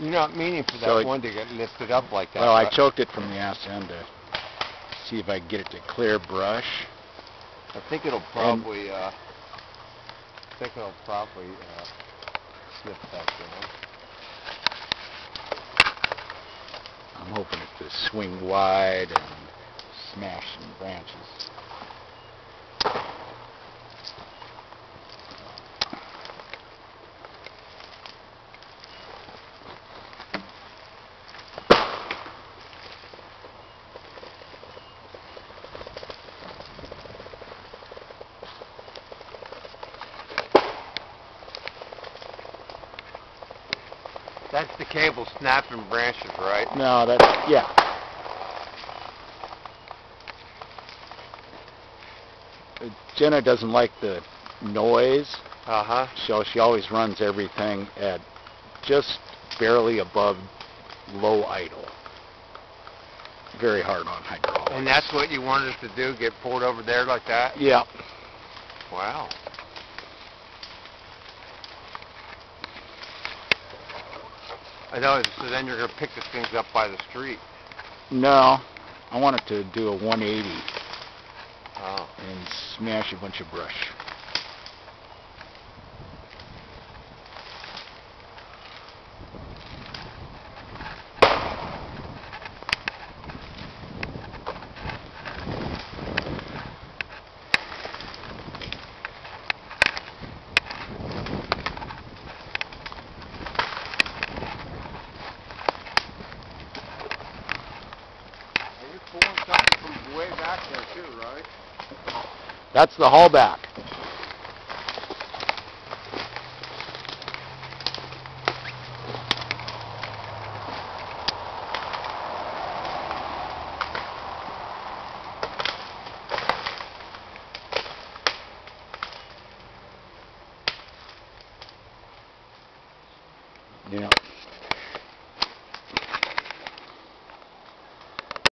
You're not meaning for that So one to get lifted up like that. Well, I choked it from the ass end to see if I could get it to clear brush. I think it'll probably, uh, I think it'll probably, uh, slip back down. I'm hoping it to swing wide and smash some branches. That's the cable snapping branches, right? No, that's, yeah. Jenna doesn't like the noise, Uh-huh. so she always runs everything at just barely above low idle. Very hard on hydraulics. And that's what you wanted to do, get poured over there like that? Yeah. Wow. I know, so then you're gonna pick the things up by the street. No, I wanted to do a 180 Oh. and smash a bunch of brush. right? That's the haulback. Yeah.